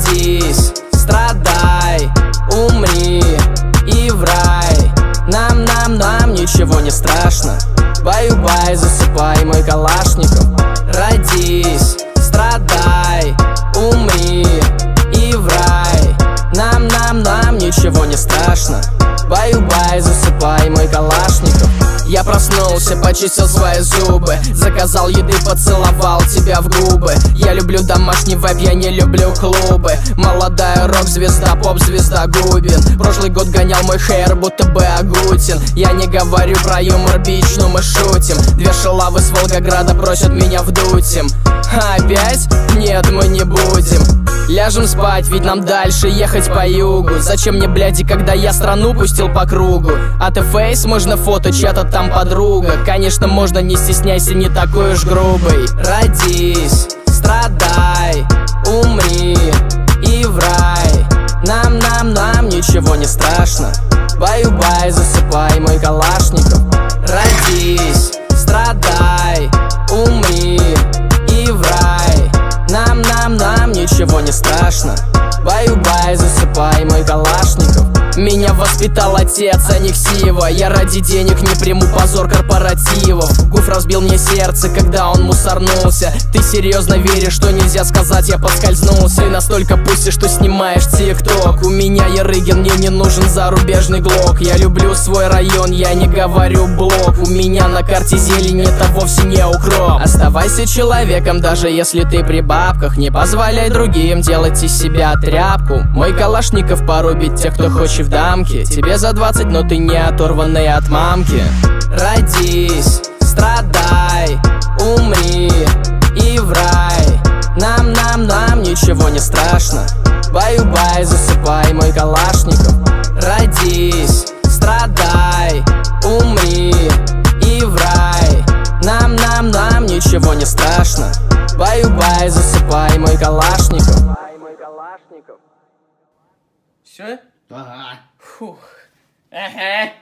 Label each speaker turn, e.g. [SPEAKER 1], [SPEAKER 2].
[SPEAKER 1] родись Страдай, умри и в рай Нам, нам, нам ничего не страшно. Баю-бай, засыпай, мой калашников. Родись, страдай, умри и в рай Нам, нам, нам ничего не страшно. Баю-бай, засыпай, мой калашников я проснулся, почистил свои зубы Заказал еды, поцеловал тебя в губы. Я люблю домашний вайб, я не люблю клубы. Молодая рок-звезда, поп-звезда Губин. Прошлый год гонял мой хейр, будто бы Агутин. Я не говорю про юмор бич, но мы шутим. Две шалавы с Волгограда просят меня вдуть им Опять? Нет, мы не будем Ляжем спать, ведь нам дальше ехать по югу. Зачем мне, бляди, когда я страну пустил по кругу? А ты фейс, можно фото, чья-то там подруга. Конечно, можно, не стесняйся, не такой уж грубый. Родись, страдай, умри и в рай Нам, нам, нам ничего не страшно. Баю-бай, засыпай, мой калашников. Родись, страдай, не страшно. Баю-бай, засыпай, мой калашников. Меня воспитал отец, а не ксива Я ради денег не приму позор корпоративов разбил мне сердце, когда он мусорнулся. Ты серьезно веришь, что нельзя сказать, я поскользнулся. И настолько пустишь, что снимаешь тикток. У меня Ярыгин, мне не нужен зарубежный глок. Я люблю свой район, я не говорю блок. У меня на карте зелень, это вовсе не укроп. Оставайся человеком, даже если ты при бабках. Не позволяй другим делать из себя тряпку. Мой калашников порубит тех, кто хочет дамки. Тебе за 20, но ты не оторванный от мамки. Родись, не страшно Баю-бай, засыпай, мой калашников Родись, страдай, умри и в рай Нам, нам, нам ничего не страшно Баю-бай, засыпай, мой калашников
[SPEAKER 2] Все?
[SPEAKER 3] Ага.
[SPEAKER 2] Фух. Ага.